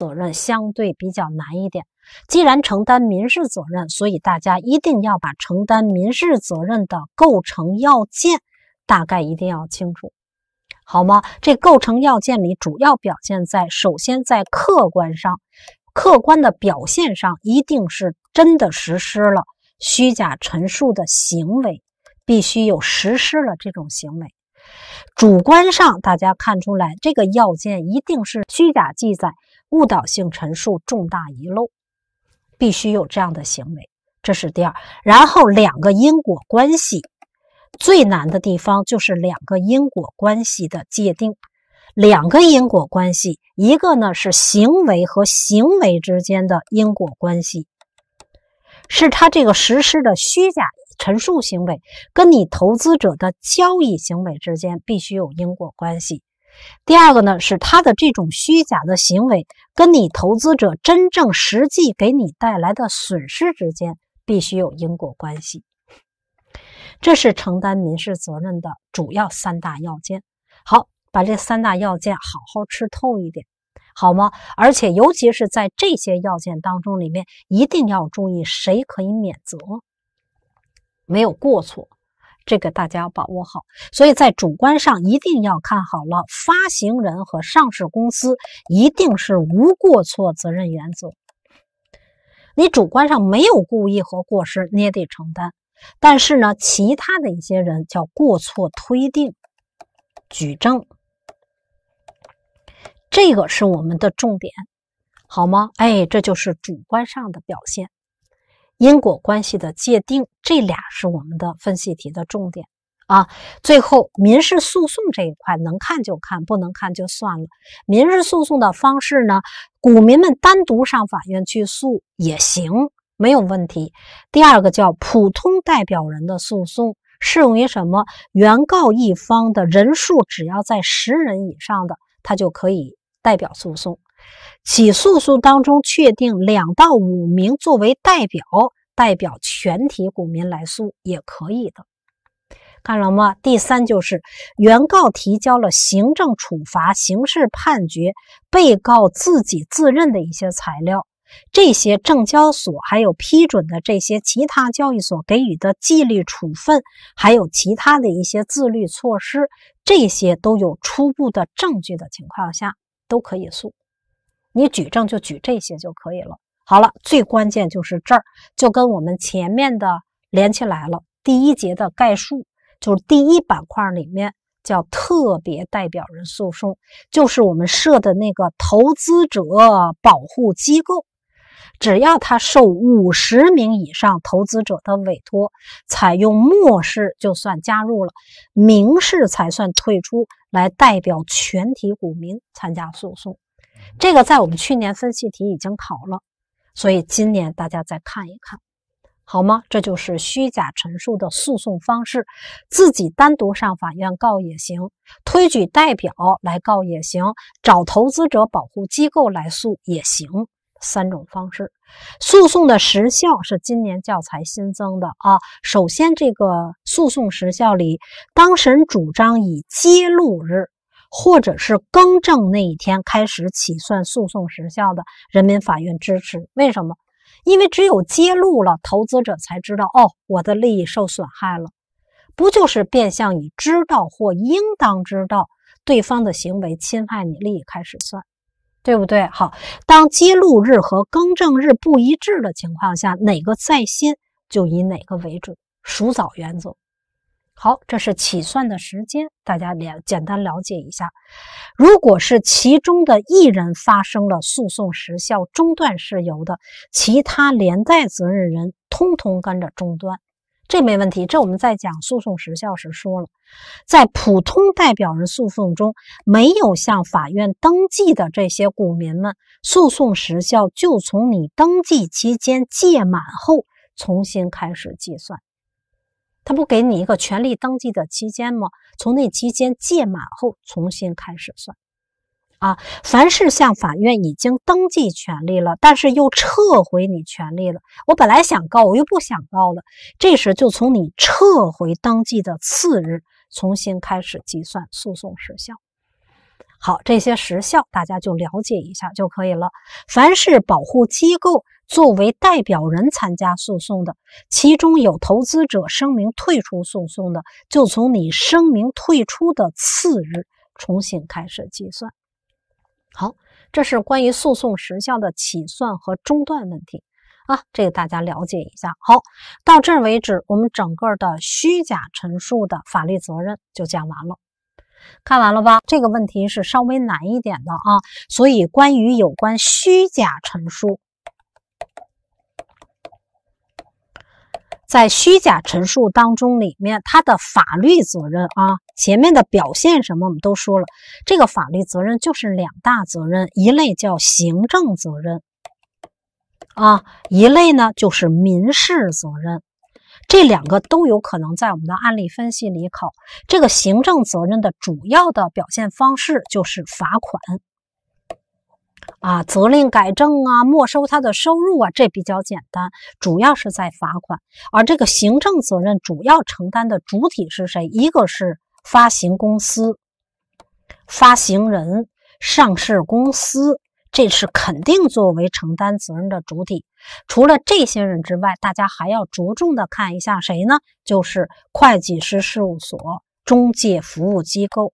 责任相对比较难一点。既然承担民事责任，所以大家一定要把承担民事责任的构成要件大概一定要清楚，好吗？这构成要件里主要表现在，首先在客观上，客观的表现上一定是真的实施了虚假陈述的行为，必须有实施了这种行为。主观上，大家看出来这个要件一定是虚假记载、误导性陈述、重大遗漏。必须有这样的行为，这是第二。然后两个因果关系最难的地方就是两个因果关系的界定。两个因果关系，一个呢是行为和行为之间的因果关系，是他这个实施的虚假陈述行为跟你投资者的交易行为之间必须有因果关系。第二个呢，是他的这种虚假的行为跟你投资者真正实际给你带来的损失之间必须有因果关系。这是承担民事责任的主要三大要件。好，把这三大要件好好吃透一点，好吗？而且尤其是在这些要件当中里面，一定要注意谁可以免责，没有过错。这个大家要把握好，所以在主观上一定要看好了，发行人和上市公司一定是无过错责任原则。你主观上没有故意和过失，你也得承担。但是呢，其他的一些人叫过错推定、举证，这个是我们的重点，好吗？哎，这就是主观上的表现。因果关系的界定，这俩是我们的分析题的重点啊。最后，民事诉讼这一块能看就看，不能看就算了。民事诉讼的方式呢，股民们单独上法院去诉也行，没有问题。第二个叫普通代表人的诉讼，适用于什么？原告一方的人数只要在十人以上的，他就可以代表诉讼。起诉书当中确定两到五名作为代表，代表全体股民来诉也可以的，看了吗？第三就是原告提交了行政处罚、刑事判决，被告自己自认的一些材料，这些证交所还有批准的这些其他交易所给予的纪律处分，还有其他的一些自律措施，这些都有初步的证据的情况下，都可以诉。你举证就举这些就可以了。好了，最关键就是这儿，就跟我们前面的连起来了。第一节的概述就是第一板块里面叫特别代表人诉讼，就是我们设的那个投资者保护机构，只要他受五十名以上投资者的委托，采用默示就算加入了，明示才算退出，来代表全体股民参加诉讼。这个在我们去年分析题已经考了，所以今年大家再看一看，好吗？这就是虚假陈述的诉讼方式，自己单独上法院告也行，推举代表来告也行，找投资者保护机构来诉也行，三种方式。诉讼的时效是今年教材新增的啊。首先，这个诉讼时效里，当事人主张以揭露日。或者是更正那一天开始起算诉讼时效的，人民法院支持。为什么？因为只有揭露了，投资者才知道哦，我的利益受损害了，不就是变相以知道或应当知道对方的行为侵害你利益开始算，对不对？好，当揭露日和更正日不一致的情况下，哪个在先就以哪个为准，属早原则。好，这是起算的时间，大家了简单了解一下。如果是其中的一人发生了诉讼时效中断事由的，其他连带责任人通通跟着中断，这没问题。这我们在讲诉讼时效时说了，在普通代表人诉讼中，没有向法院登记的这些股民们，诉讼时效就从你登记期间届满后重新开始计算。他不给你一个权利登记的期间吗？从那期间届满后重新开始算。啊，凡是向法院已经登记权利了，但是又撤回你权利了，我本来想告，我又不想告了，这时就从你撤回登记的次日重新开始计算诉讼时效。好，这些时效大家就了解一下就可以了。凡是保护机构作为代表人参加诉讼的，其中有投资者声明退出诉讼的，就从你声明退出的次日重新开始计算。好，这是关于诉讼时效的起算和中断问题啊，这个大家了解一下。好，到这儿为止，我们整个的虚假陈述的法律责任就讲完了。看完了吧？这个问题是稍微难一点的啊，所以关于有关虚假陈述，在虚假陈述当中里面，它的法律责任啊，前面的表现什么我们都说了，这个法律责任就是两大责任，一类叫行政责任啊，一类呢就是民事责任。这两个都有可能在我们的案例分析里考。这个行政责任的主要的表现方式就是罚款啊，责令改正啊，没收他的收入啊，这比较简单，主要是在罚款。而这个行政责任主要承担的主体是谁？一个是发行公司、发行人、上市公司。这是肯定作为承担责任的主体。除了这些人之外，大家还要着重的看一下谁呢？就是会计师事务所、中介服务机构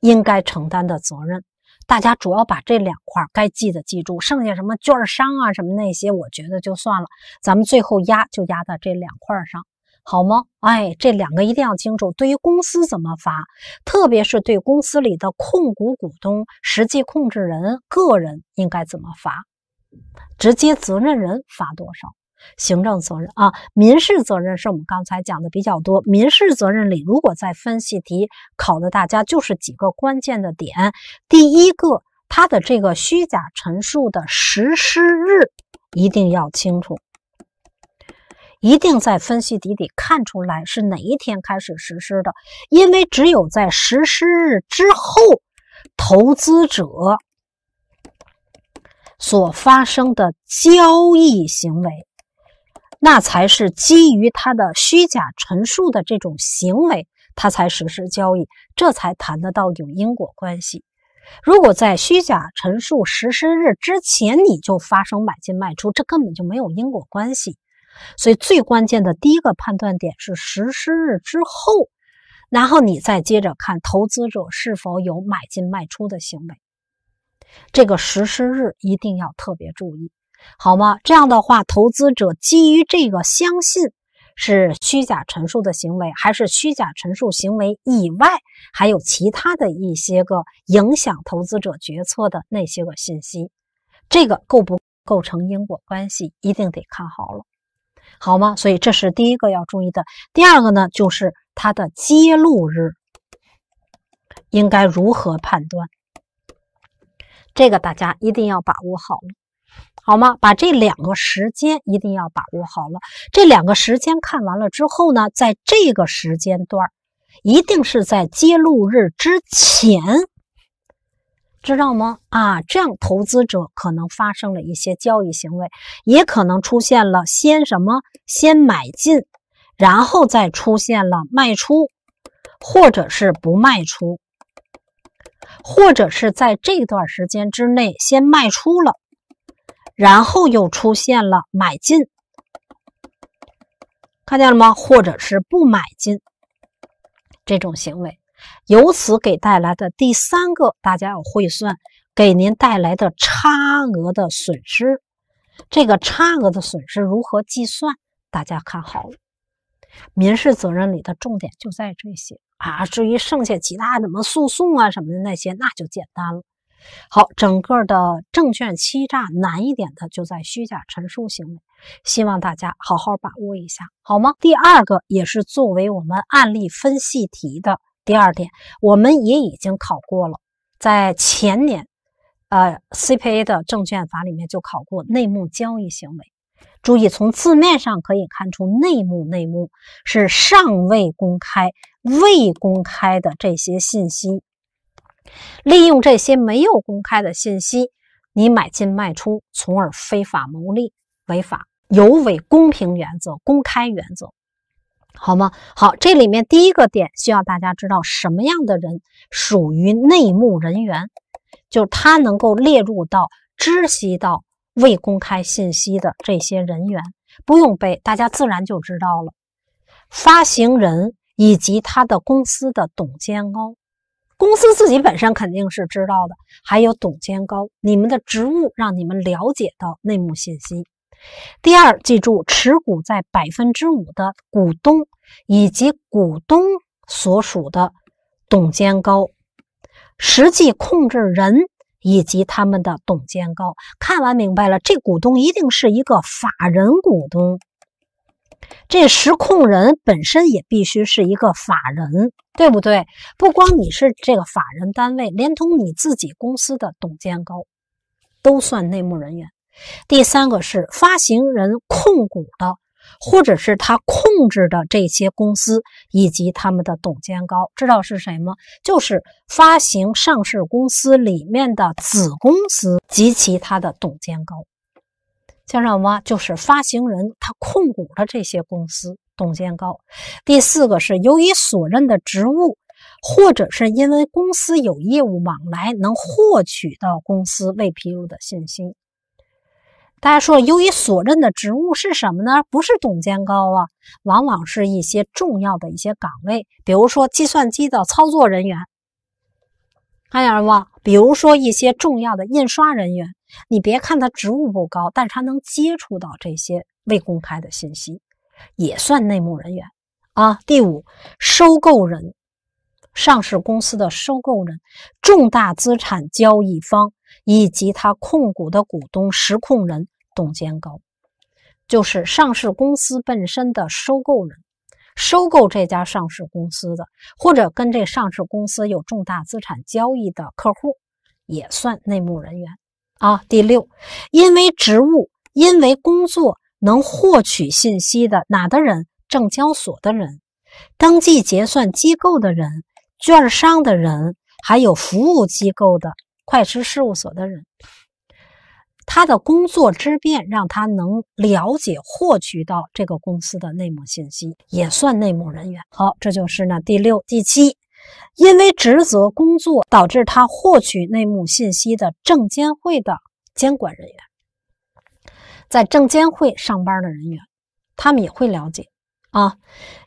应该承担的责任。大家主要把这两块该记的记住，剩下什么券商啊什么那些，我觉得就算了。咱们最后压就压在这两块上。好吗？哎，这两个一定要清楚。对于公司怎么罚，特别是对公司里的控股股东、实际控制人、个人应该怎么罚？直接责任人罚多少？行政责任啊，民事责任是我们刚才讲的比较多。民事责任里，如果在分析题考的大家就是几个关键的点。第一个，它的这个虚假陈述的实施日一定要清楚。一定在分析题里看出来是哪一天开始实施的，因为只有在实施日之后，投资者所发生的交易行为，那才是基于他的虚假陈述的这种行为，他才实施交易，这才谈得到有因果关系。如果在虚假陈述实施日之前你就发生买进卖出，这根本就没有因果关系。所以最关键的第一个判断点是实施日之后，然后你再接着看投资者是否有买进卖出的行为，这个实施日一定要特别注意，好吗？这样的话，投资者基于这个相信是虚假陈述的行为，还是虚假陈述行为以外还有其他的一些个影响投资者决策的那些个信息，这个构不构成因果关系，一定得看好了。好吗？所以这是第一个要注意的。第二个呢，就是它的揭露日应该如何判断？这个大家一定要把握好了，好吗？把这两个时间一定要把握好了。这两个时间看完了之后呢，在这个时间段一定是在揭露日之前。知道吗？啊，这样投资者可能发生了一些交易行为，也可能出现了先什么先买进，然后再出现了卖出，或者是不卖出，或者是在这段时间之内先卖出了，然后又出现了买进，看见了吗？或者是不买进这种行为。由此给带来的第三个，大家要会算，给您带来的差额的损失。这个差额的损失如何计算？大家看好了，民事责任里的重点就在这些啊。至于剩下其他什么诉讼啊什么的那些，那就简单了。好，整个的证券欺诈难一点的就在虚假陈述行为，希望大家好好把握一下，好吗？第二个也是作为我们案例分析题的。第二点，我们也已经考过了，在前年，呃，CPA 的证券法里面就考过内幕交易行为。注意，从字面上可以看出，内幕内幕是尚未公开、未公开的这些信息，利用这些没有公开的信息，你买进卖出，从而非法牟利，违法，有违公平原则、公开原则。好吗？好，这里面第一个点需要大家知道，什么样的人属于内幕人员，就是他能够列入到知悉到未公开信息的这些人员，不用背，大家自然就知道了。发行人以及他的公司的董监高，公司自己本身肯定是知道的，还有董监高，你们的职务让你们了解到内幕信息。第二，记住持股在百分之五的股东以及股东所属的董监高、实际控制人以及他们的董监高。看完明白了，这股东一定是一个法人股东，这实控人本身也必须是一个法人，对不对？不光你是这个法人单位，连同你自己公司的董监高都算内幕人员。第三个是发行人控股的，或者是他控制的这些公司以及他们的董监高，知道是谁吗？就是发行上市公司里面的子公司及其他的董监高。叫什么？就是发行人他控股的这些公司董监高。第四个是由于所任的职务，或者是因为公司有业务往来，能获取到公司未披露的信息。大家说，由于所任的职务是什么呢？不是董监高啊，往往是一些重要的一些岗位，比如说计算机的操作人员，看见了吗？比如说一些重要的印刷人员，你别看他职务不高，但是他能接触到这些未公开的信息，也算内幕人员啊。第五，收购人，上市公司的收购人，重大资产交易方。以及他控股的股东、实控人、董监高，就是上市公司本身的收购人，收购这家上市公司的，或者跟这上市公司有重大资产交易的客户，也算内幕人员啊。第六，因为职务、因为工作能获取信息的哪的人？证交所的人、登记结算机构的人、券商的人，还有服务机构的。会计师事务所的人，他的工作之便让他能了解、获取到这个公司的内幕信息，也算内幕人员。好，这就是呢第六、第七，因为职责工作导致他获取内幕信息的证监会的监管人员，在证监会上班的人员，他们也会了解啊，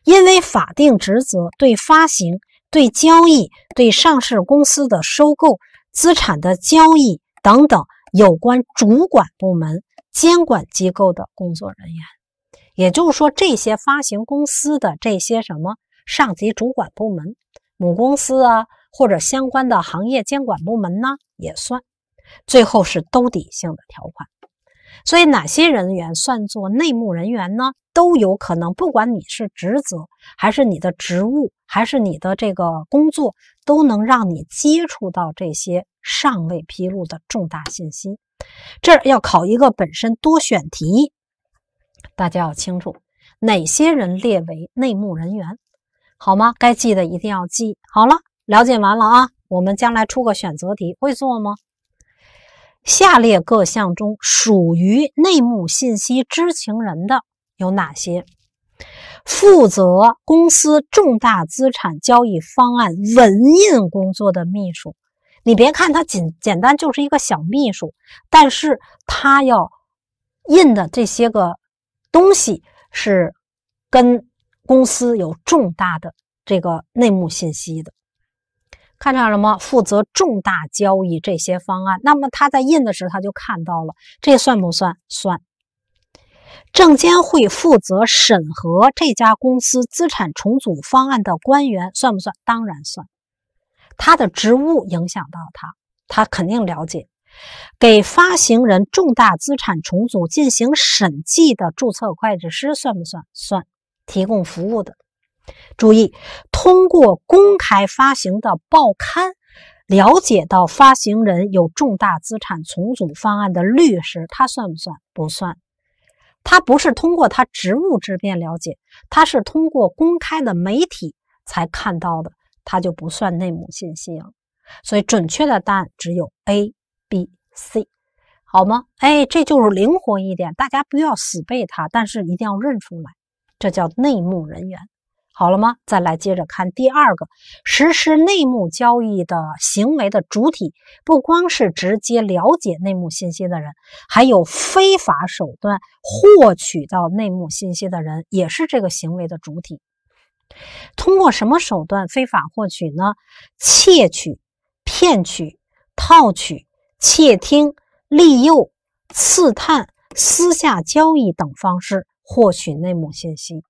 因为法定职责对发行、对交易、对上市公司的收购。资产的交易等等有关主管部门、监管机构的工作人员，也就是说，这些发行公司的这些什么上级主管部门、母公司啊，或者相关的行业监管部门呢，也算。最后是兜底性的条款。所以，哪些人员算作内幕人员呢？都有可能，不管你是职责，还是你的职务，还是你的这个工作，都能让你接触到这些尚未披露的重大信息。这儿要考一个本身多选题，大家要清楚哪些人列为内幕人员，好吗？该记的一定要记。好了，了解完了啊，我们将来出个选择题，会做吗？下列各项中属于内幕信息知情人的有哪些？负责公司重大资产交易方案文印工作的秘书，你别看他简简单就是一个小秘书，但是他要印的这些个东西是跟公司有重大的这个内幕信息的。看上什么？负责重大交易这些方案，那么他在印的时候他就看到了，这算不算？算。证监会负责审核这家公司资产重组方案的官员算不算？当然算。他的职务影响到他，他肯定了解。给发行人重大资产重组进行审计的注册会计师算不算？算。提供服务的。注意，通过公开发行的报刊了解到发行人有重大资产重组方案的律师，他算不算？不算。他不是通过他职务之便了解，他是通过公开的媒体才看到的，他就不算内幕信息了。所以准确的答案只有 A、B、C，好吗？哎，这就是灵活一点，大家不要死背它，但是一定要认出来，这叫内幕人员。好了吗？再来接着看第二个，实施内幕交易的行为的主体，不光是直接了解内幕信息的人，还有非法手段获取到内幕信息的人，也是这个行为的主体。通过什么手段非法获取呢？窃取、骗取、套取、窃听、利诱、刺探、私下交易等方式获取内幕信息。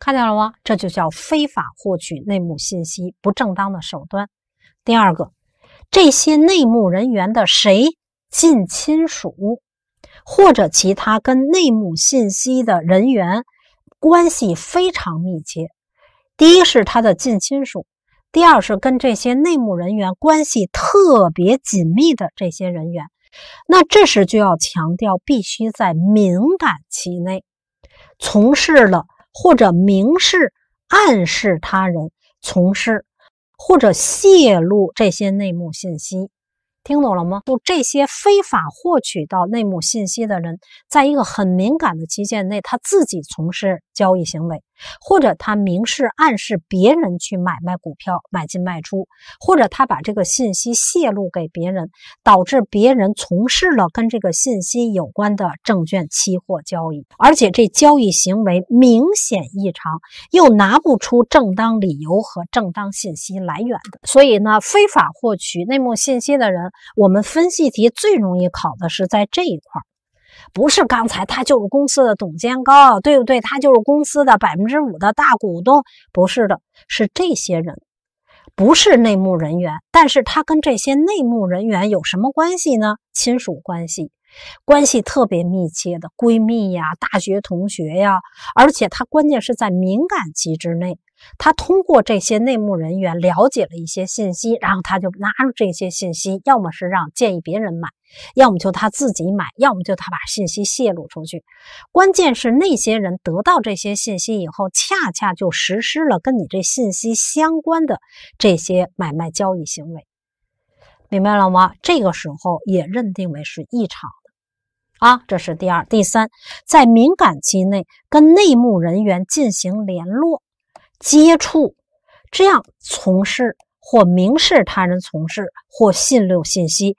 看见了吗？这就叫非法获取内幕信息不正当的手段。第二个，这些内幕人员的谁近亲属，或者其他跟内幕信息的人员关系非常密切。第一是他的近亲属，第二是跟这些内幕人员关系特别紧密的这些人员。那这时就要强调，必须在敏感期内从事了。或者明示、暗示他人从事，或者泄露这些内幕信息。听懂了吗？就这些非法获取到内幕信息的人，在一个很敏感的期限内，他自己从事交易行为，或者他明示暗示别人去买卖股票、买进卖出，或者他把这个信息泄露给别人，导致别人从事了跟这个信息有关的证券期货交易，而且这交易行为明显异常，又拿不出正当理由和正当信息来源的。所以呢，非法获取内幕信息的人。我们分析题最容易考的是在这一块儿不是刚才他就是公司的董监高，对不对？他就是公司的百分之五的大股东，不是的，是这些人，不是内幕人员，但是他跟这些内幕人员有什么关系呢？亲属关系，关系特别密切的闺蜜呀、大学同学呀，而且他关键是在敏感期之内。他通过这些内幕人员了解了一些信息，然后他就拿着这些信息，要么是让建议别人买，要么就他自己买，要么就他把信息泄露出去。关键是那些人得到这些信息以后，恰恰就实施了跟你这信息相关的这些买卖交易行为，明白了吗？这个时候也认定为是异常的啊。这是第二、第三，在敏感期内跟内幕人员进行联络。接触，这样从事或明示他人从事或泄露信息，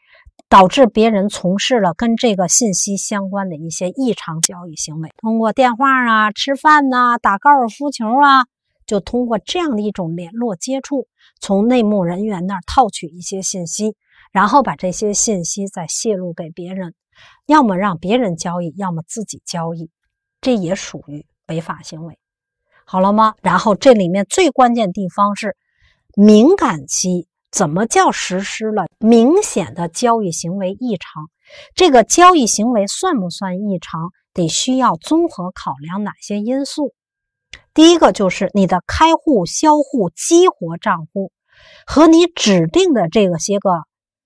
导致别人从事了跟这个信息相关的一些异常交易行为。通过电话啊、吃饭呐、打高尔夫球啊，就通过这样的一种联络接触，从内幕人员那儿套取一些信息，然后把这些信息再泄露给别人，要么让别人交易，要么自己交易，这也属于违法行为。好了吗？然后这里面最关键地方是敏感期，怎么叫实施了明显的交易行为异常？这个交易行为算不算异常？得需要综合考量哪些因素？第一个就是你的开户、销户、激活账户和你指定的这些个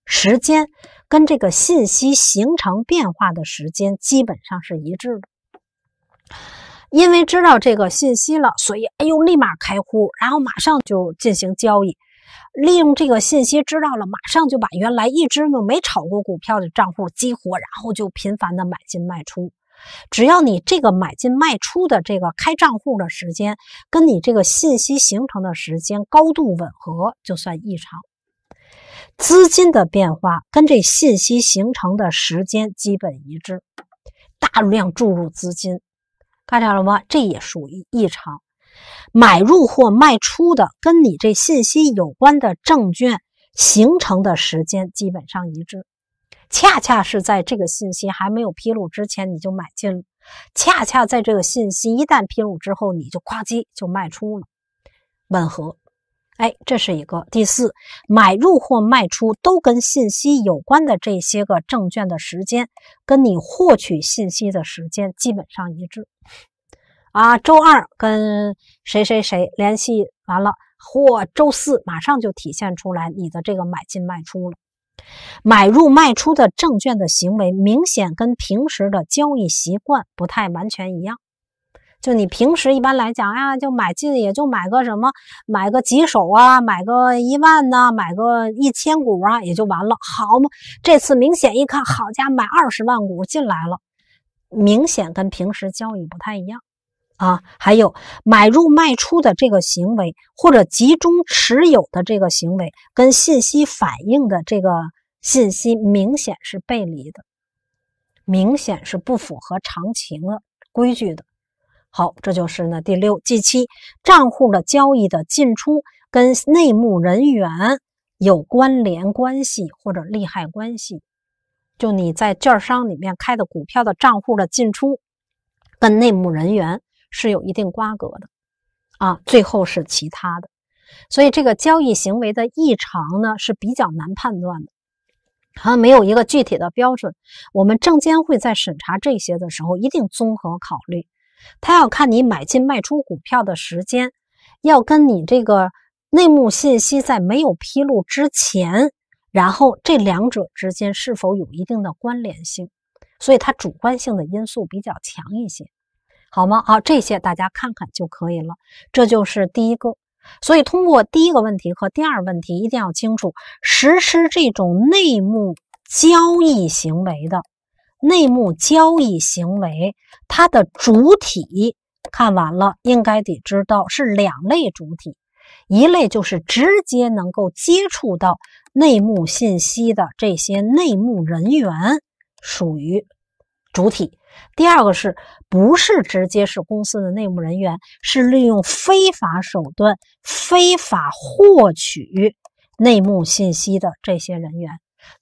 时间，跟这个信息形成变化的时间基本上是一致的。因为知道这个信息了，所以哎呦，立马开户，然后马上就进行交易。利用这个信息知道了，马上就把原来一直就没炒过股票的账户激活，然后就频繁的买进卖出。只要你这个买进卖出的这个开账户的时间跟你这个信息形成的时间高度吻合，就算异常。资金的变化跟这信息形成的时间基本一致，大量注入资金。看见了吗？这也属于异常。买入或卖出的跟你这信息有关的证券形成的时间基本上一致，恰恰是在这个信息还没有披露之前你就买进了，恰恰在这个信息一旦披露之后你就夸叽就卖出了，吻合。哎，这是一个第四，买入或卖出都跟信息有关的这些个证券的时间，跟你获取信息的时间基本上一致。啊，周二跟谁谁谁联系完了，或周四马上就体现出来你的这个买进卖出了，买入卖出的证券的行为明显跟平时的交易习惯不太完全一样。就你平时一般来讲呀，就买进也就买个什么，买个几手啊，买个一万呢，买个一千股啊，也就完了，好嘛。这次明显一看，好家伙，买二十万股进来了，明显跟平时交易不太一样啊，还有买入卖出的这个行为，或者集中持有的这个行为，跟信息反映的这个信息明显是背离的，明显是不符合常情的规矩的。好，这就是呢第六、第七账户的交易的进出跟内幕人员有关联关系或者利害关系，就你在券商里面开的股票的账户的进出跟内幕人员。是有一定瓜葛的，啊，最后是其他的，所以这个交易行为的异常呢是比较难判断的，它没有一个具体的标准。我们证监会在审查这些的时候，一定综合考虑，他要看你买进卖出股票的时间，要跟你这个内幕信息在没有披露之前，然后这两者之间是否有一定的关联性，所以它主观性的因素比较强一些。好吗？好，这些大家看看就可以了。这就是第一个。所以通过第一个问题和第二问题，一定要清楚实施这种内幕交易行为的内幕交易行为，它的主体看完了，应该得知道是两类主体，一类就是直接能够接触到内幕信息的这些内幕人员，属于主体。第二个是不是直接是公司的内幕人员，是利用非法手段非法获取内幕信息的这些人员，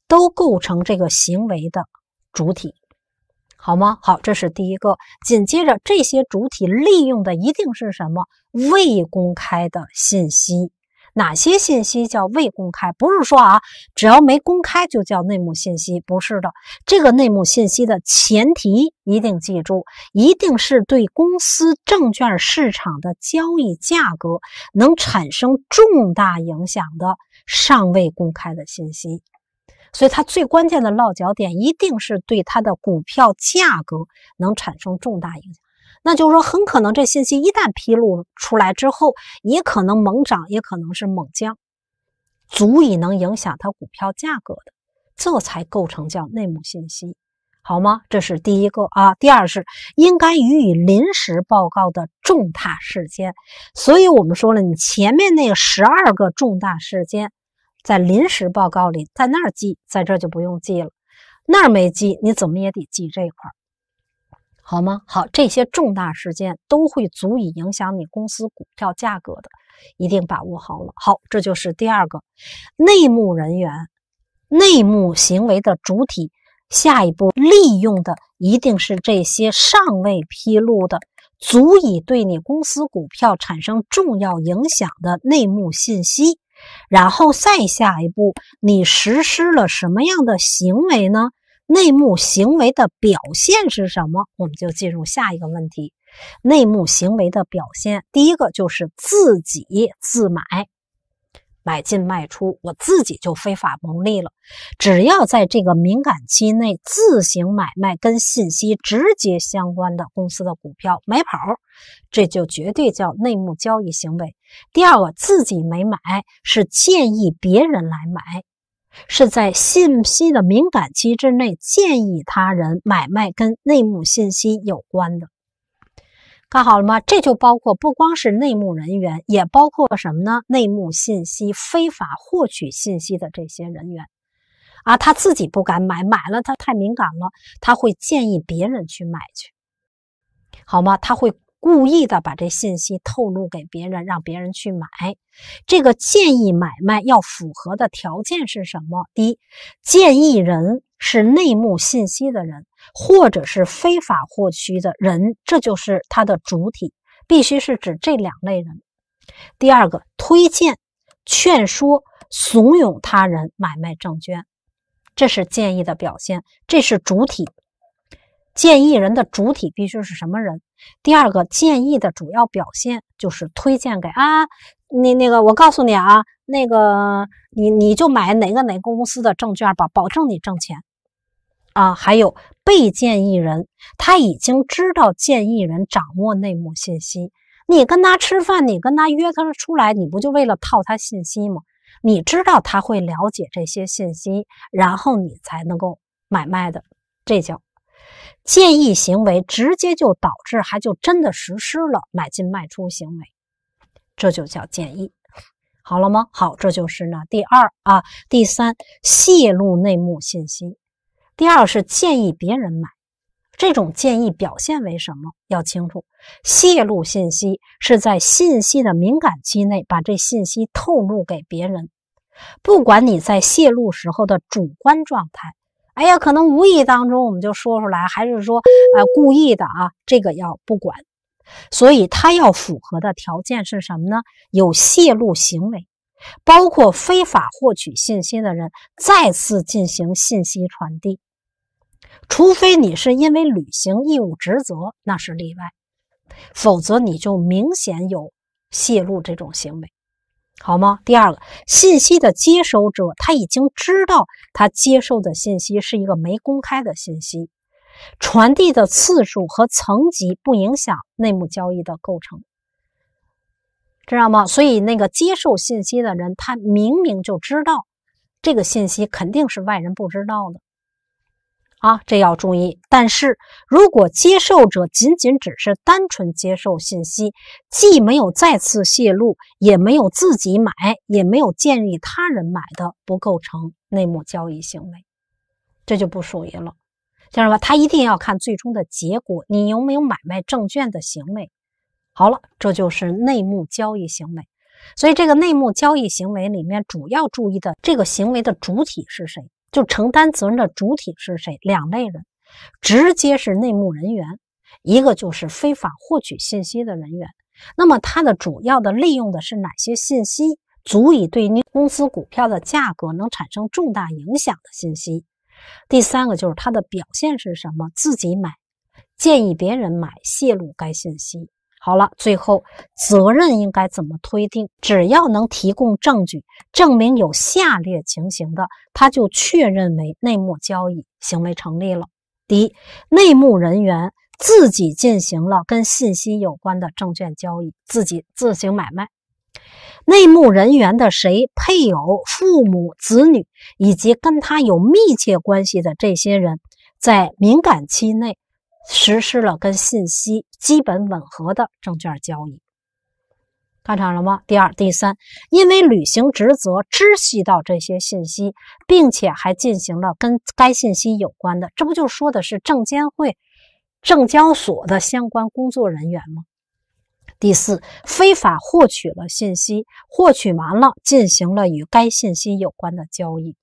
都构成这个行为的主体，好吗？好，这是第一个。紧接着，这些主体利用的一定是什么未公开的信息。哪些信息叫未公开？不是说啊，只要没公开就叫内幕信息，不是的。这个内幕信息的前提一定记住，一定是对公司证券市场的交易价格能产生重大影响的尚未公开的信息。所以，它最关键的落脚点一定是对它的股票价格能产生重大影响。那就是说，很可能这信息一旦披露出来之后，也可能猛涨，也可能是猛降，足以能影响它股票价格的，这才构成叫内幕信息，好吗？这是第一个啊。第二是应该予以临时报告的重大事件。所以我们说了，你前面那个十二个重大事件，在临时报告里，在那儿记，在这就不用记了。那儿没记，你怎么也得记这块儿。好吗？好，这些重大事件都会足以影响你公司股票价格的，一定把握好了。好，这就是第二个内幕人员、内幕行为的主体。下一步利用的一定是这些尚未披露的、足以对你公司股票产生重要影响的内幕信息。然后再下一步，你实施了什么样的行为呢？内幕行为的表现是什么？我们就进入下一个问题。内幕行为的表现，第一个就是自己自买，买进卖出，我自己就非法牟利了。只要在这个敏感期内自行买卖跟信息直接相关的公司的股票买跑，这就绝对叫内幕交易行为。第二个，自己没买，是建议别人来买。是在信息的敏感期之内建议他人买卖跟内幕信息有关的，看好了吗？这就包括不光是内幕人员，也包括什么呢？内幕信息非法获取信息的这些人员啊，他自己不敢买，买了他太敏感了，他会建议别人去买去，好吗？他会。故意的把这信息透露给别人，让别人去买。这个建议买卖要符合的条件是什么？第一，建议人是内幕信息的人，或者是非法获取的人，这就是他的主体，必须是指这两类人。第二个，推荐、劝说、怂恿他人买卖证券，这是建议的表现，这是主体。建议人的主体必须是什么人？第二个建议的主要表现就是推荐给啊，那那个我告诉你啊，那个你你就买哪个哪个公司的证券吧，保证你挣钱啊。还有被建议人，他已经知道建议人掌握内幕信息，你跟他吃饭，你跟他约他出来，你不就为了套他信息吗？你知道他会了解这些信息，然后你才能够买卖的，这叫。建议行为直接就导致还就真的实施了买进卖出行为，这就叫建议。好了吗？好，这就是呢第二啊，第三泄露内幕信息。第二是建议别人买，这种建议表现为什么？要清楚，泄露信息是在信息的敏感期内把这信息透露给别人，不管你在泄露时候的主观状态，哎呀，可能无意当中我们就说出来，还是说呃故意的啊，这个要不管。所以，他要符合的条件是什么呢？有泄露行为，包括非法获取信息的人再次进行信息传递，除非你是因为履行义务职责，那是例外，否则你就明显有泄露这种行为，好吗？第二个，信息的接收者他已经知道他接受的信息是一个没公开的信息。传递的次数和层级不影响内幕交易的构成，知道吗？所以那个接受信息的人，他明明就知道这个信息肯定是外人不知道的啊，这要注意。但是如果接受者仅仅只是单纯接受信息，既没有再次泄露，也没有自己买，也没有建议他人买的，不构成内幕交易行为，这就不属于了。知道吧？他一定要看最终的结果，你有没有买卖证券的行为？好了，这就是内幕交易行为。所以，这个内幕交易行为里面主要注意的这个行为的主体是谁？就承担责任的主体是谁？两类人，直接是内幕人员，一个就是非法获取信息的人员。那么，它的主要的利用的是哪些信息？足以对你公司股票的价格能产生重大影响的信息？第三个就是它的表现是什么？自己买，建议别人买，泄露该信息。好了，最后责任应该怎么推定？只要能提供证据证明有下列情形的，他就确认为内幕交易行为成立了。第一，内幕人员自己进行了跟信息有关的证券交易，自己自行买卖。内幕人员的谁？配偶、父母、子女以及跟他有密切关系的这些人，在敏感期内实施了跟信息基本吻合的证券交易，看场了吗？第二、第三，因为履行职责知悉到这些信息，并且还进行了跟该信息有关的，这不就说的是证监会、证交所的相关工作人员吗？第四，非法获取了信息，获取完了，进行了与该信息有关的交易，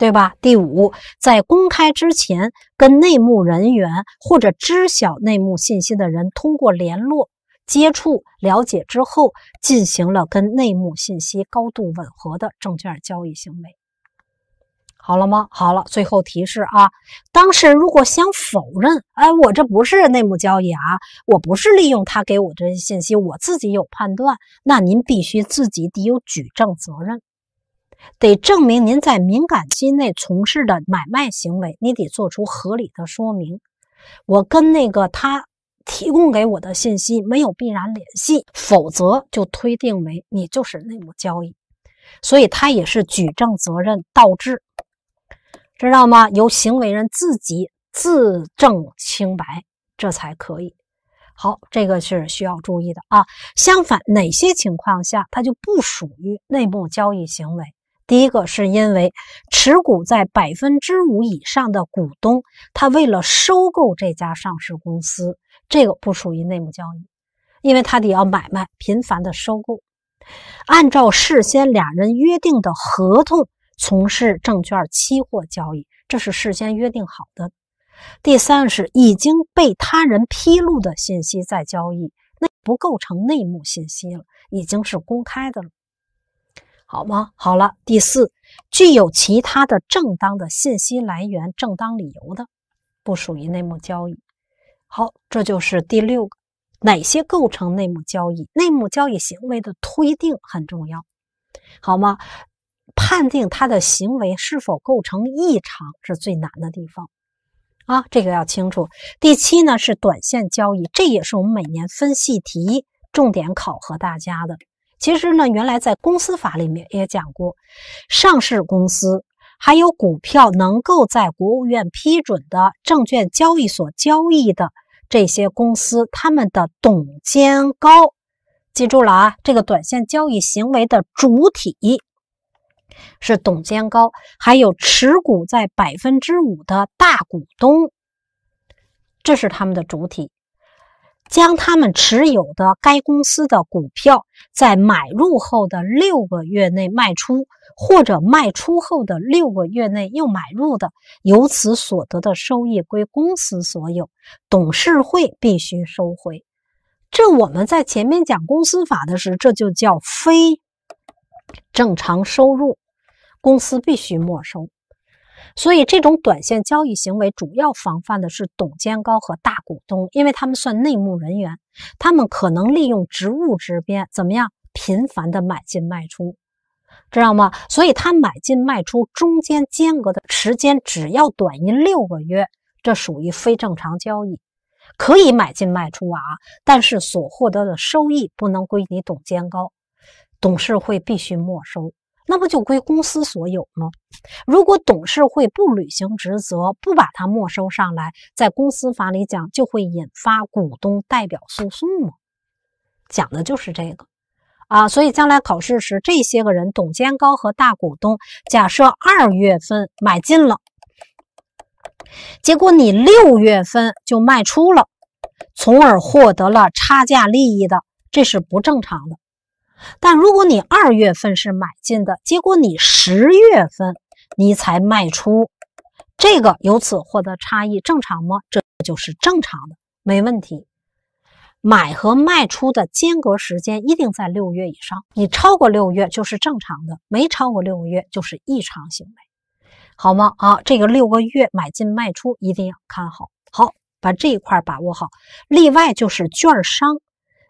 对吧？第五，在公开之前，跟内幕人员或者知晓内幕信息的人通过联络、接触、了解之后，进行了跟内幕信息高度吻合的证券交易行为。好了吗？好了，最后提示啊，当事人如果想否认，哎，我这不是内幕交易啊，我不是利用他给我这些信息，我自己有判断，那您必须自己得有举证责任，得证明您在敏感期内从事的买卖行为，你得做出合理的说明。我跟那个他提供给我的信息没有必然联系，否则就推定为你就是内幕交易，所以他也是举证责任倒置。知道吗？由行为人自己自证清白，这才可以。好，这个是需要注意的啊。相反，哪些情况下它就不属于内幕交易行为？第一个是因为持股在百分之五以上的股东，他为了收购这家上市公司，这个不属于内幕交易，因为他得要买卖，频繁的收购，按照事先俩人约定的合同。从事证券期货交易，这是事先约定好的。第三是已经被他人披露的信息在交易，那不构成内幕信息了，已经是公开的了，好吗？好了，第四，具有其他的正当的信息来源、正当理由的，不属于内幕交易。好，这就是第六个，哪些构成内幕交易？内幕交易行为的推定很重要，好吗？判定他的行为是否构成异常是最难的地方啊，这个要清楚。第七呢是短线交易，这也是我们每年分析题重点考核大家的。其实呢，原来在公司法里面也讲过，上市公司还有股票能够在国务院批准的证券交易所交易的这些公司，他们的董监高，记住了啊，这个短线交易行为的主体是董监高，还有持股在百分之五的大股东，这是他们的主体。将他们持有的该公司的股票在买入后的六个月内卖出，或者卖出后的六个月内又买入的，由此所得的收益归公司所有，董事会必须收回。这我们在前面讲公司法的时候，这就叫非正常收入，公司必须没收。所以，这种短线交易行为主要防范的是董监高和大股东，因为他们算内幕人员，他们可能利用职务之便，怎么样频繁的买进卖出，知道吗？所以，他买进卖出中间间隔的时间只要短于六个月，这属于非正常交易，可以买进卖出啊，但是所获得的收益不能归你董监高，董事会必须没收。那不就归公司所有吗？如果董事会不履行职责，不把它没收上来，在公司法里讲，就会引发股东代表诉讼嘛。讲的就是这个啊。所以将来考试时，这些个人，董监高和大股东，假设二月份买进了，结果你六月份就卖出了，从而获得了差价利益的，这是不正常的。但如果你二月份是买进的，结果你十月份你才卖出，这个由此获得差异正常吗？这就是正常的，没问题。买和卖出的间隔时间一定在六月以上，你超过六月就是正常的，没超过六个月就是异常行为，好吗？啊，这个六个月买进卖出一定要看好，好把这一块把握好。例外就是券商，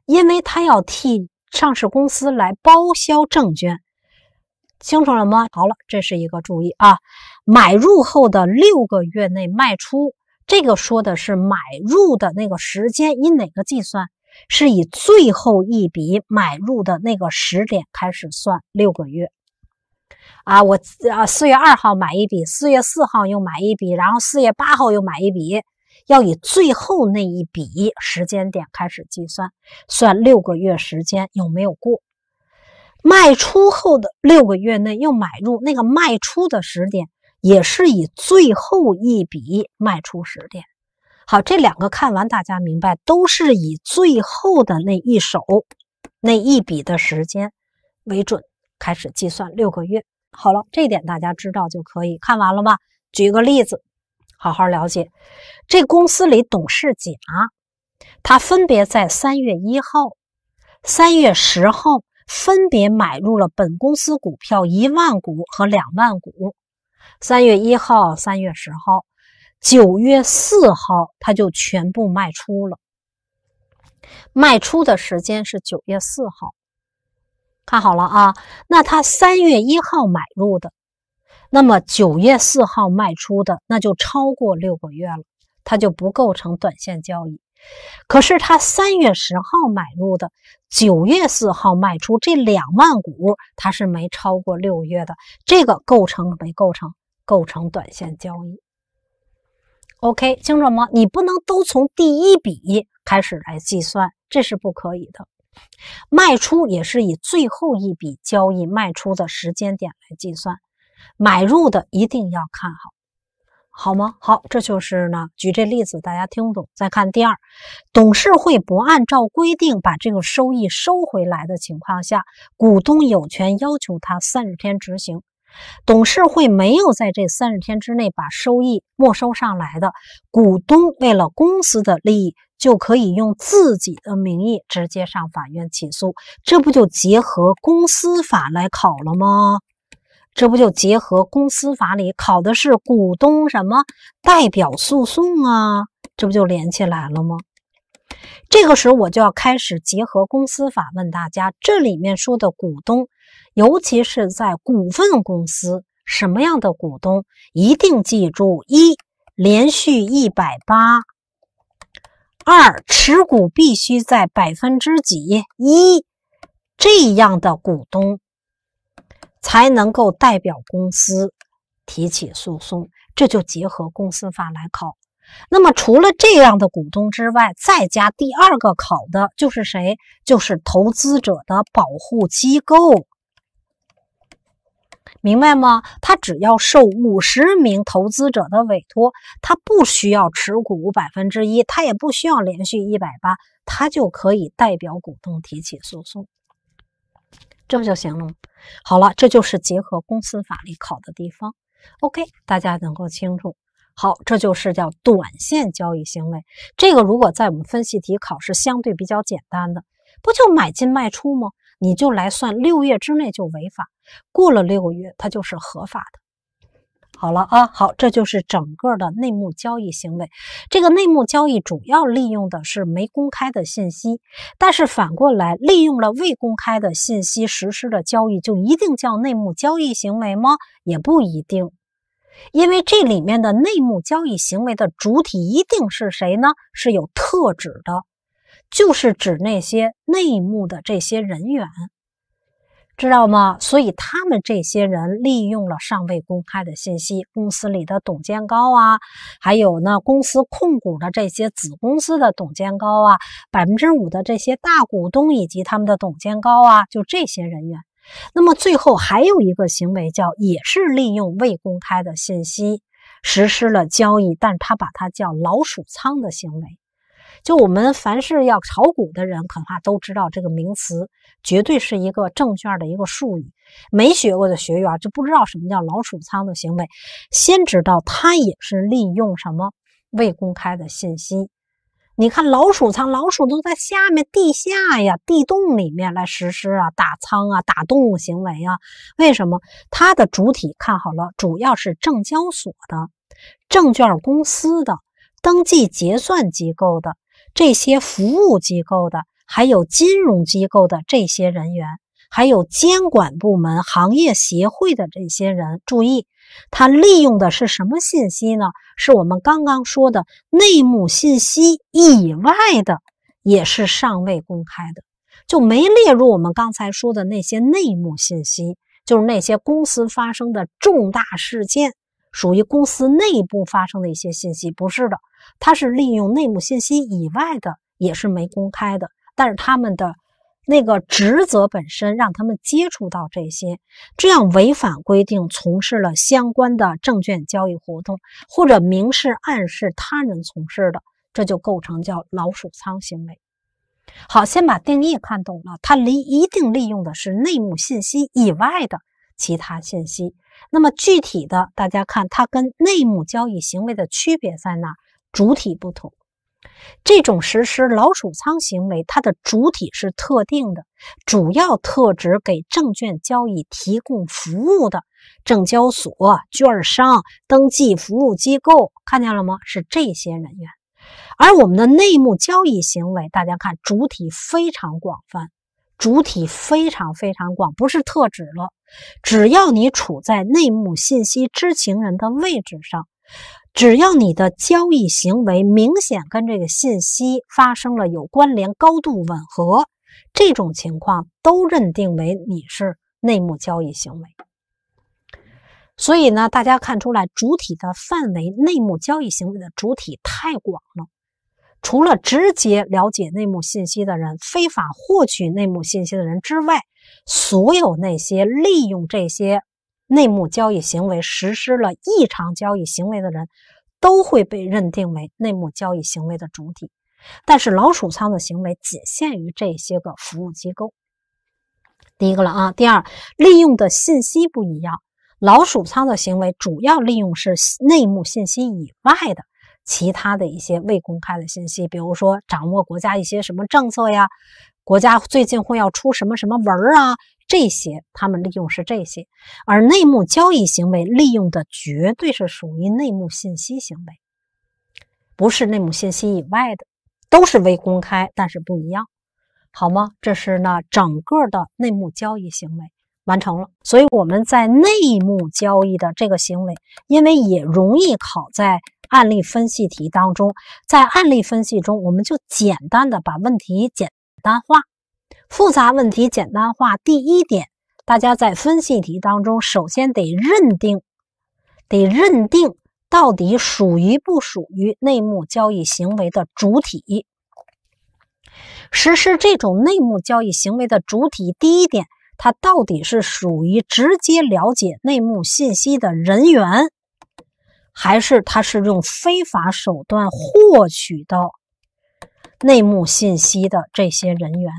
因为他要替。上市公司来包销证券，清楚了吗？好了，这是一个注意啊。买入后的六个月内卖出，这个说的是买入的那个时间，以哪个计算？是以最后一笔买入的那个时点开始算六个月。啊，我啊四月二号买一笔，四月四号又买一笔，然后四月八号又买一笔。要以最后那一笔时间点开始计算，算六个月时间有没有过？卖出后的六个月内又买入，那个卖出的时点也是以最后一笔卖出时点。好，这两个看完大家明白，都是以最后的那一手那一笔的时间为准开始计算六个月。好了，这点大家知道就可以。看完了吧？举个例子。好好了解，这公司里董事甲，他分别在三月一号、三月十号分别买入了本公司股票一万股和两万股。三月一号、三月十号，九月四号他就全部卖出了。卖出的时间是九月四号，看好了啊。那他三月一号买入的。那么九月四号卖出的，那就超过六个月了，它就不构成短线交易。可是他三月十号买入的，九月四号卖出这两万股，它是没超过六个月的，这个构成没构成？构成短线交易。OK，清楚吗？你不能都从第一笔开始来计算，这是不可以的。卖出也是以最后一笔交易卖出的时间点来计算。买入的一定要看好，好吗？好，这就是呢。举这例子，大家听懂。再看第二，董事会不按照规定把这个收益收回来的情况下，股东有权要求他三十天执行。董事会没有在这三十天之内把收益没收上来的，股东为了公司的利益，就可以用自己的名义直接上法院起诉。这不就结合公司法来考了吗？这不就结合公司法里考的是股东什么代表诉讼啊？这不就连起来了吗？这个时候我就要开始结合公司法问大家：这里面说的股东，尤其是在股份公司，什么样的股东？一定记住：一、连续一百八；二、持股必须在百分之几一这样的股东。才能够代表公司提起诉讼，这就结合公司法来考。那么除了这样的股东之外，再加第二个考的就是谁？就是投资者的保护机构。明白吗？他只要受五十名投资者的委托，他不需要持股百分之一，他也不需要连续一百八，他就可以代表股东提起诉讼，这不就行了吗？好了，这就是结合公司法里考的地方。OK，大家能够清楚。好，这就是叫短线交易行为。这个如果在我们分析题考是相对比较简单的，不就买进卖出吗？你就来算，六月之内就违法，过了六个月它就是合法的。好了啊，好，这就是整个的内幕交易行为。这个内幕交易主要利用的是没公开的信息，但是反过来利用了未公开的信息实施的交易，就一定叫内幕交易行为吗？也不一定，因为这里面的内幕交易行为的主体一定是谁呢？是有特指的。就是指那些内幕的这些人员，知道吗？所以他们这些人利用了尚未公开的信息，公司里的董监高啊，还有呢，公司控股的这些子公司的董监高啊，百分之五的这些大股东以及他们的董监高啊，就这些人员。那么最后还有一个行为叫，也是利用未公开的信息实施了交易，但他把它叫老鼠仓的行为。就我们凡是要炒股的人，恐怕都知道这个名词，绝对是一个证券的一个术语。没学过的学员就不知道什么叫老鼠仓的行为。先知道它也是利用什么未公开的信息。你看老鼠仓，老鼠都在下面地下呀、地洞里面来实施啊打仓啊、打洞行为啊。为什么？它的主体看好了，主要是证交所的、证券公司的、登记结算机构的。这些服务机构的，还有金融机构的这些人员，还有监管部门、行业协会的这些人，注意，他利用的是什么信息呢？是我们刚刚说的内幕信息以外的，也是尚未公开的，就没列入我们刚才说的那些内幕信息，就是那些公司发生的重大事件，属于公司内部发生的一些信息，不是的。他是利用内幕信息以外的，也是没公开的，但是他们的那个职责本身让他们接触到这些，这样违反规定从事了相关的证券交易活动，或者明示暗示他人从事的，这就构成叫老鼠仓行为。好，先把定义看懂了，它利一定利用的是内幕信息以外的其他信息。那么具体的，大家看它跟内幕交易行为的区别在哪？主体不同，这种实施老鼠仓行为，它的主体是特定的，主要特指给证券交易提供服务的证交所、券商、登记服务机构，看见了吗？是这些人员。而我们的内幕交易行为，大家看，主体非常广泛，主体非常非常广，不是特指了，只要你处在内幕信息知情人的位置上。只要你的交易行为明显跟这个信息发生了有关联、高度吻合，这种情况都认定为你是内幕交易行为。所以呢，大家看出来主体的范围，内幕交易行为的主体太广了。除了直接了解内幕信息的人、非法获取内幕信息的人之外，所有那些利用这些。内幕交易行为实施了异常交易行为的人，都会被认定为内幕交易行为的主体。但是老鼠仓的行为仅限于这些个服务机构。第一个了啊，第二，利用的信息不一样。老鼠仓的行为主要利用是内幕信息以外的其他的一些未公开的信息，比如说掌握国家一些什么政策呀，国家最近会要出什么什么文啊。这些他们利用是这些，而内幕交易行为利用的绝对是属于内幕信息行为，不是内幕信息以外的，都是未公开，但是不一样，好吗？这是呢整个的内幕交易行为完成了，所以我们在内幕交易的这个行为，因为也容易考在案例分析题当中，在案例分析中，我们就简单的把问题简单化。复杂问题简单化。第一点，大家在分析题当中，首先得认定得认定到底属于不属于内幕交易行为的主体。实施这种内幕交易行为的主体，第一点，它到底是属于直接了解内幕信息的人员，还是他是用非法手段获取到内幕信息的这些人员？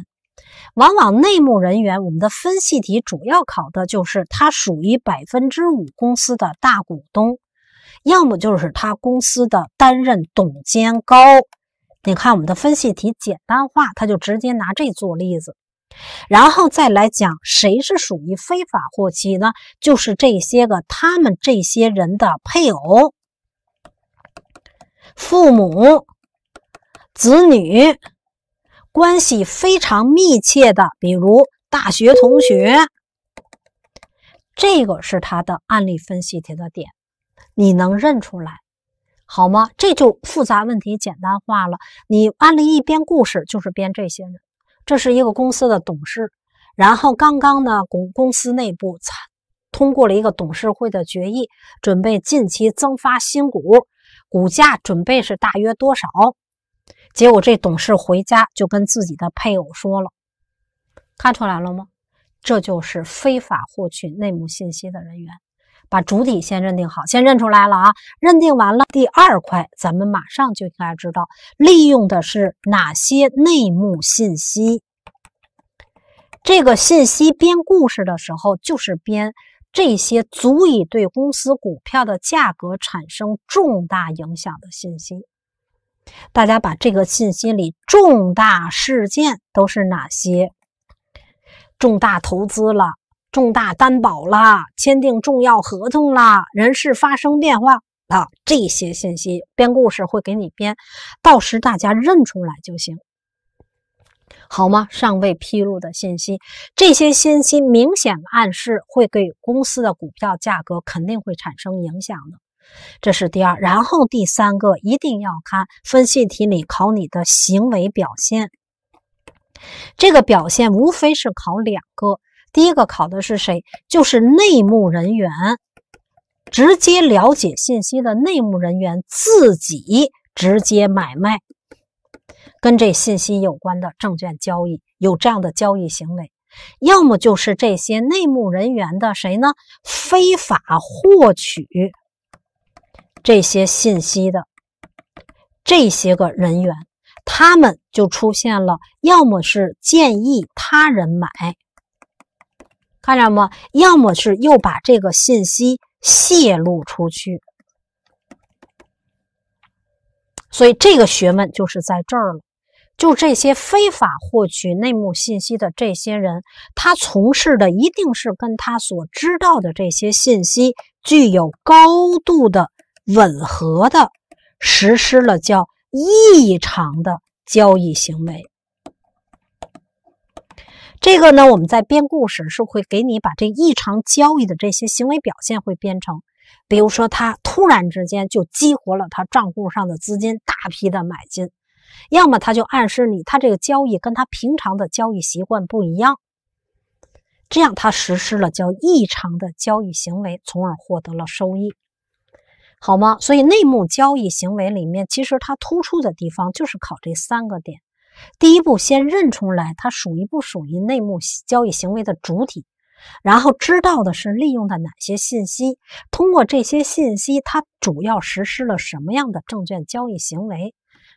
往往内幕人员，我们的分析题主要考的就是他属于百分之五公司的大股东，要么就是他公司的担任董监高。你看我们的分析题简单化，他就直接拿这做例子，然后再来讲谁是属于非法获取呢？就是这些个他们这些人的配偶、父母、子女关系非常密切的，比如大学同学，这个是他的案例分析题的点，你能认出来？好吗？这就复杂问题简单化了。你案例一编故事就是编这些人。这是一个公司的董事，然后刚刚呢公公司内部通过了一个董事会的决议，准备近期增发新股，股价准备是大约多少？结果这董事回家就跟自己的配偶说了，看出来了吗？这就是非法获取内幕信息的人员。把主体先认定好，先认出来了啊！认定完了，第二块咱们马上就应该知道，利用的是哪些内幕信息。这个信息编故事的时候，就是编这些足以对公司股票的价格产生重大影响的信息。大家把这个信息里重大事件都是哪些？重大投资了。重大担保啦，签订重要合同啦，人事发生变化啊，这些信息编故事会给你编，到时大家认出来就行，好吗？尚未披露的信息，这些信息明显暗示会给公司的股票价格肯定会产生影响的，这是第二。然后第三个一定要看分析题里考你的行为表现，这个表现无非是考两个。第一个考的是谁？就是内幕人员，直接了解信息的内幕人员自己直接买卖，跟这信息有关的证券交易有这样的交易行为，要么就是这些内幕人员的谁呢？非法获取这些信息的这些个人员，他们就出现了，要么是建议他人买。看着吗？要么是又把这个信息泄露出去，所以这个学问就是在这儿了。就这些非法获取内幕信息的这些人，他从事的一定是跟他所知道的这些信息具有高度的吻合的，实施了叫异常的交易行为。这个呢，我们在编故事是会给你把这异常交易的这些行为表现会编成，比如说他突然之间就激活了他账户上的资金，大批的买进，要么他就暗示你他这个交易跟他平常的交易习惯不一样，这样他实施了叫异常的交易行为，从而获得了收益，好吗？所以内幕交易行为里面，其实它突出的地方就是考这三个点。第一步，先认出来它属于不属于内幕交易行为的主体，然后知道的是利用的哪些信息，通过这些信息，它主要实施了什么样的证券交易行为，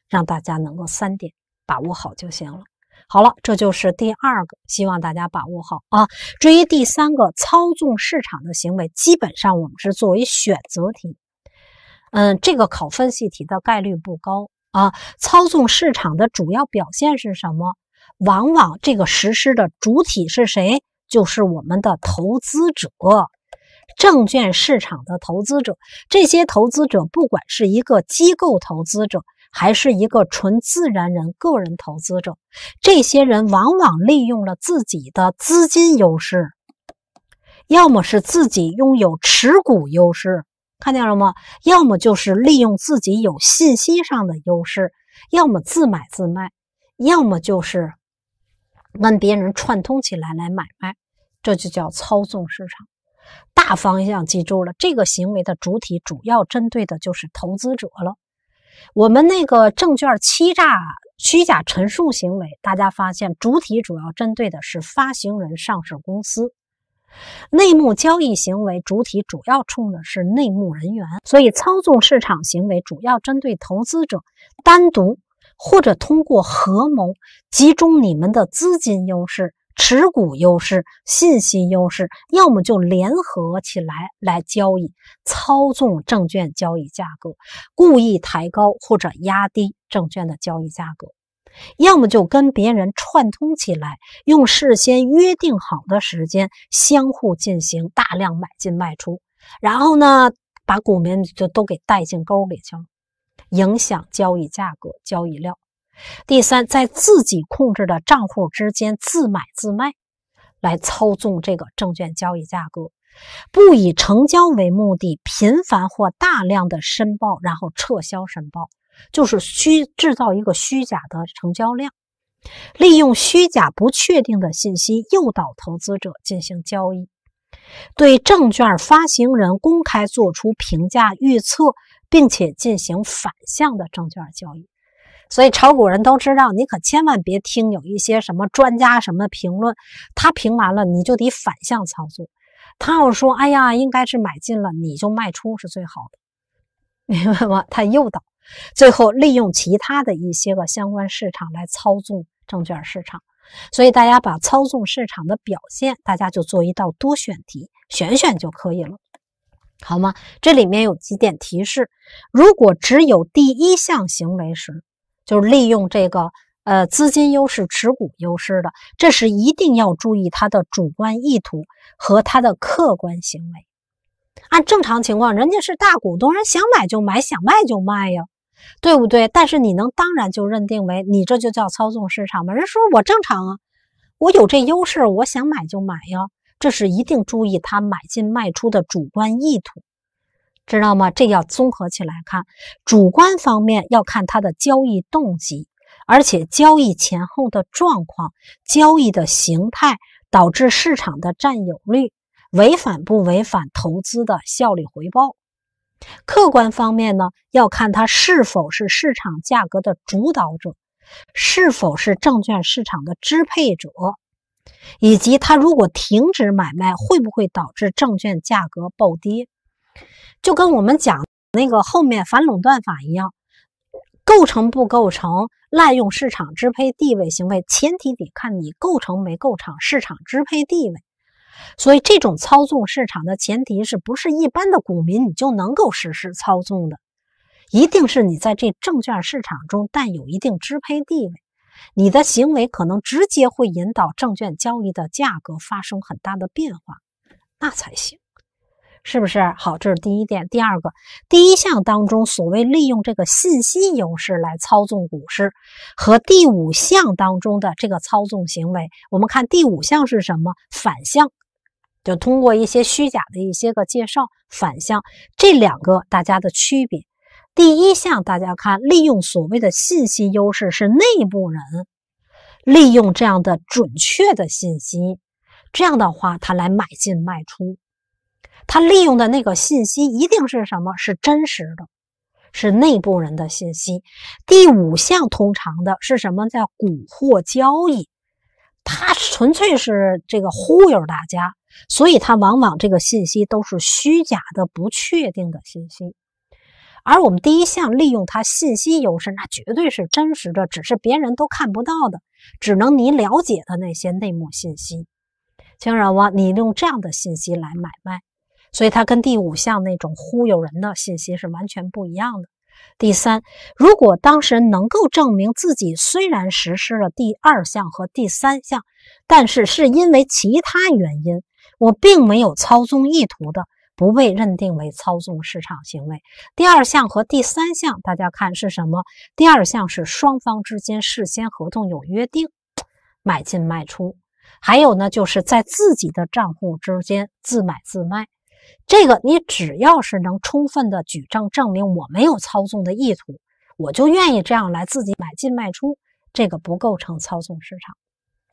让大家能够三点把握好就行了。好了，这就是第二个，希望大家把握好啊。至于第三个，操纵市场的行为，基本上我们是作为选择题，嗯，这个考分析题的概率不高。啊，操纵市场的主要表现是什么？往往这个实施的主体是谁？就是我们的投资者，证券市场的投资者。这些投资者，不管是一个机构投资者，还是一个纯自然人个人投资者，这些人往往利用了自己的资金优势，要么是自己拥有持股优势。看见了吗？要么就是利用自己有信息上的优势，要么自买自卖，要么就是跟别人串通起来来买卖，这就叫操纵市场。大方向记住了，这个行为的主体主要针对的就是投资者了。我们那个证券欺诈、虚假陈述行为，大家发现主体主要针对的是发行人上市公司。内幕交易行为主体主要冲的是内幕人员，所以操纵市场行为主要针对投资者单独或者通过合谋集中你们的资金优势。持股优势、信息优势，要么就联合起来来交易，操纵证券交易价格，故意抬高或者压低证券的交易价格；要么就跟别人串通起来，用事先约定好的时间相互进行大量买进卖出，然后呢，把股民就都给带进沟里去了，影响交易价格、交易量。第三，在自己控制的账户之间自买自卖，来操纵这个证券交易价格，不以成交为目的，频繁或大量的申报，然后撤销申报，就是虚制造一个虚假的成交量，利用虚假不确定的信息诱导投资者进行交易，对证券发行人公开做出评价预测，并且进行反向的证券交易。所以炒股人都知道，你可千万别听有一些什么专家什么评论，他评完了你就得反向操作。他要说：“哎呀，应该是买进了，你就卖出是最好的。”明白吗？他诱导，最后利用其他的一些个相关市场来操纵证券市场。所以大家把操纵市场的表现，大家就做一道多选题，选选就可以了，好吗？这里面有几点提示：如果只有第一项行为时，就是利用这个呃资金优势、持股优势的，这是一定要注意他的主观意图和他的客观行为。按正常情况，人家是大股东，人想买就买，想卖就卖呀，对不对？但是你能当然就认定为你这就叫操纵市场吗？人说我正常啊，我有这优势，我想买就买呀，这是一定注意他买进卖出的主观意图。知道吗？这要综合起来看，主观方面要看他的交易动机，而且交易前后的状况、交易的形态导致市场的占有率，违反不违反投资的效率回报。客观方面呢，要看它是否是市场价格的主导者，是否是证券市场的支配者，以及它如果停止买卖，会不会导致证券价格暴跌。就跟我们讲那个后面反垄断法一样，构成不构成滥用市场支配地位行为，前提得看你构成没构成市场支配地位。所以这种操纵市场的前提是不是一般的股民你就能够实施操纵的？一定是你在这证券市场中占有一定支配地位，你的行为可能直接会引导证券交易的价格发生很大的变化，那才行。是不是好？这是第一点。第二个，第一项当中所谓利用这个信息优势来操纵股市，和第五项当中的这个操纵行为，我们看第五项是什么？反向，就通过一些虚假的一些个介绍，反向这两个大家的区别。第一项大家看，利用所谓的信息优势是内部人利用这样的准确的信息，这样的话他来买进卖出。他利用的那个信息一定是什么？是真实的，是内部人的信息。第五项通常的是什么？叫蛊惑交易，他纯粹是这个忽悠大家，所以他往往这个信息都是虚假的、不确定的信息。而我们第一项利用它信息优势，那绝对是真实的，只是别人都看不到的，只能你了解的那些内幕信息。请让我你用这样的信息来买卖。所以它跟第五项那种忽悠人的信息是完全不一样的。第三，如果当事人能够证明自己虽然实施了第二项和第三项，但是是因为其他原因，我并没有操纵意图的，不被认定为操纵市场行为。第二项和第三项，大家看是什么？第二项是双方之间事先合同有约定，买进卖出，还有呢，就是在自己的账户之间自买自卖。这个你只要是能充分的举证证明我没有操纵的意图，我就愿意这样来自己买进卖出，这个不构成操纵市场，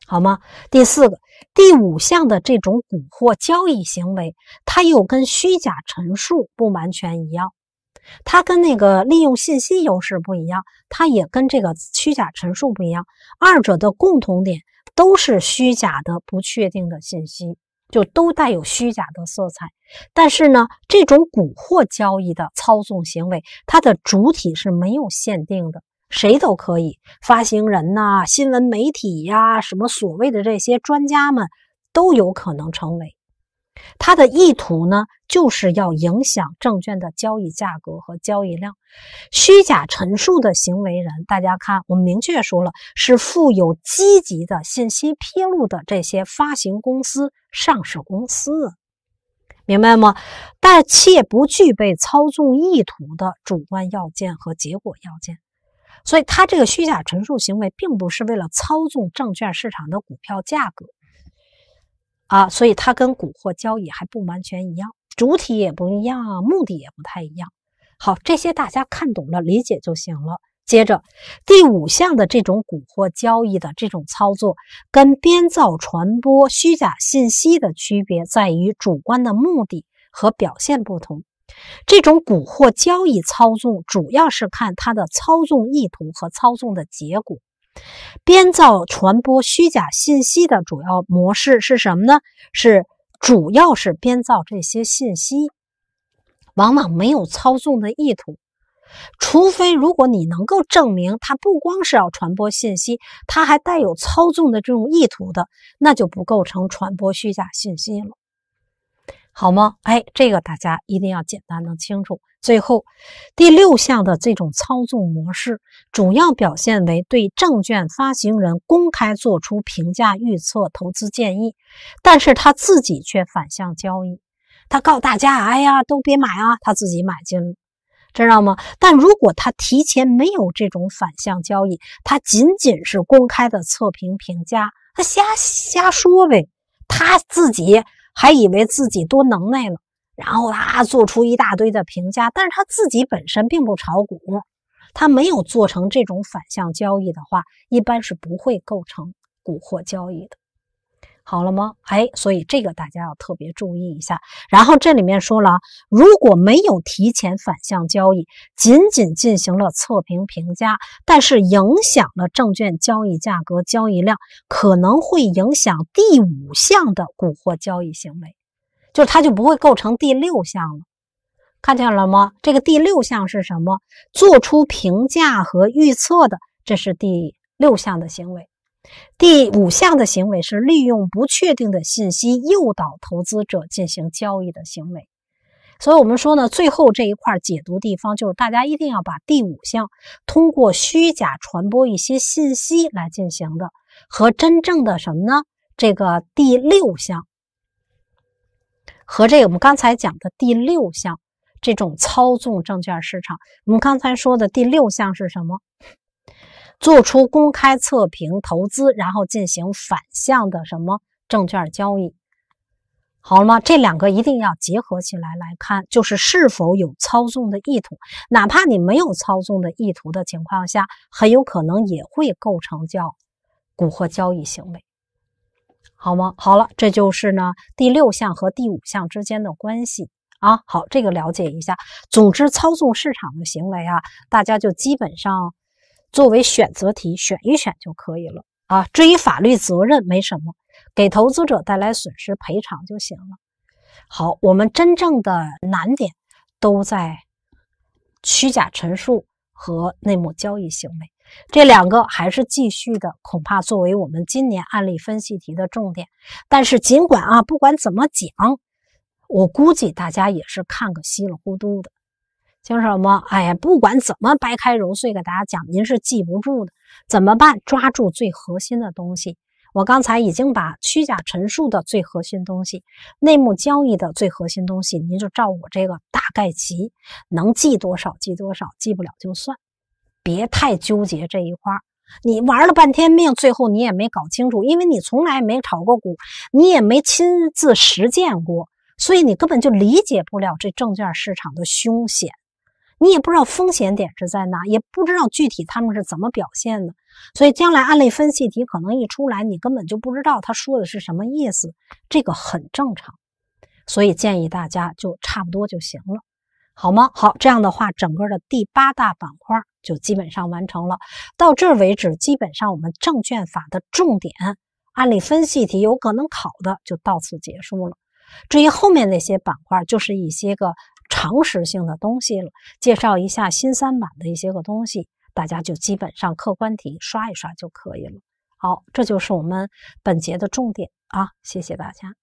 好吗？第四个、第五项的这种蛊惑交易行为，它又跟虚假陈述不完全一样，它跟那个利用信息优势不一样，它也跟这个虚假陈述不一样。二者的共同点都是虚假的、不确定的信息，就都带有虚假的色彩。但是呢，这种蛊惑交易的操纵行为，它的主体是没有限定的。谁都可以，发行人呐，新闻媒体呀，什么所谓的这些专家们都有可能成为。他的意图呢，就是要影响证券的交易价格和交易量。虚假陈述的行为人，大家看，我们明确说了，是负有积极的信息披露的这些发行公司、上市公司，明白吗？但且不具备操纵意图的主观要件和结果要件。所以，他这个虚假陈述行为并不是为了操纵证券市场的股票价格啊，所以它跟蛊惑交易还不完全一样，主体也不一样，目的也不太一样。好，这些大家看懂了、理解就行了。接着，第五项的这种蛊惑交易的这种操作，跟编造、传播虚假信息的区别在于主观的目的和表现不同。这种蛊惑交易操纵，主要是看它的操纵意图和操纵的结果。编造、传播虚假信息的主要模式是什么呢？是主要是编造这些信息，往往没有操纵的意图。除非如果你能够证明它不光是要传播信息，它还带有操纵的这种意图的，那就不构成传播虚假信息了。好吗？哎，这个大家一定要简单的清楚。最后，第六项的这种操纵模式，主要表现为对证券发行人公开做出评价、预测、投资建议，但是他自己却反向交易。他告诉大家：“哎呀，都别买啊！”他自己买进，知道吗？但如果他提前没有这种反向交易，他仅仅是公开的测评评价，他瞎瞎说呗，他自己。还以为自己多能耐了，然后他做出一大堆的评价，但是他自己本身并不炒股，他没有做成这种反向交易的话，一般是不会构成蛊惑交易的。好了吗？哎，所以这个大家要特别注意一下。然后这里面说了，如果没有提前反向交易，仅仅进行了测评评价，但是影响了证券交易价格、交易量，可能会影响第五项的蛊惑交易行为，就它就不会构成第六项了。看见了吗？这个第六项是什么？做出评价和预测的，这是第六项的行为。第五项的行为是利用不确定的信息诱导投资者进行交易的行为，所以我们说呢，最后这一块解读地方就是大家一定要把第五项通过虚假传播一些信息来进行的。和真正的什么呢？这个第六项。和这个我们刚才讲的第六项这种操纵证券市场，我们刚才说的第六项是什么？做出公开测评投资，然后进行反向的什么证券交易，好了吗？这两个一定要结合起来来看，就是是否有操纵的意图。哪怕你没有操纵的意图的情况下，很有可能也会构成叫蛊惑交易行为，好吗？好了，这就是呢第六项和第五项之间的关系啊。好，这个了解一下。总之，操纵市场的行为啊，大家就基本上。作为选择题选一选就可以了啊！至于法律责任没什么，给投资者带来损失赔偿就行了。好，我们真正的难点都在虚假陈述和内幕交易行为这两个，还是继续的，恐怕作为我们今年案例分析题的重点。但是尽管啊，不管怎么讲，我估计大家也是看个稀里糊涂的。像什么？哎呀，不管怎么掰开揉碎给大家讲，您是记不住的。怎么办？抓住最核心的东西。我刚才已经把虚假陈述的最核心东西、内幕交易的最核心东西，您就照我这个大概齐，能记多少记多少，记不了就算。别太纠结这一块你玩了半天命，最后你也没搞清楚，因为你从来没炒过股，你也没亲自实践过，所以你根本就理解不了这证券市场的凶险。你也不知道风险点是在哪，也不知道具体他们是怎么表现的，所以将来案例分析题可能一出来，你根本就不知道他说的是什么意思，这个很正常。所以建议大家就差不多就行了，好吗？好，这样的话，整个的第八大板块就基本上完成了。到这儿为止，基本上我们证券法的重点案例分析题有可能考的就到此结束了。至于后面那些板块，就是一些个常识性的东西了，介绍一下新三板的一些个东西，大家就基本上客观题刷一刷就可以了。好，这就是我们本节的重点啊，谢谢大家。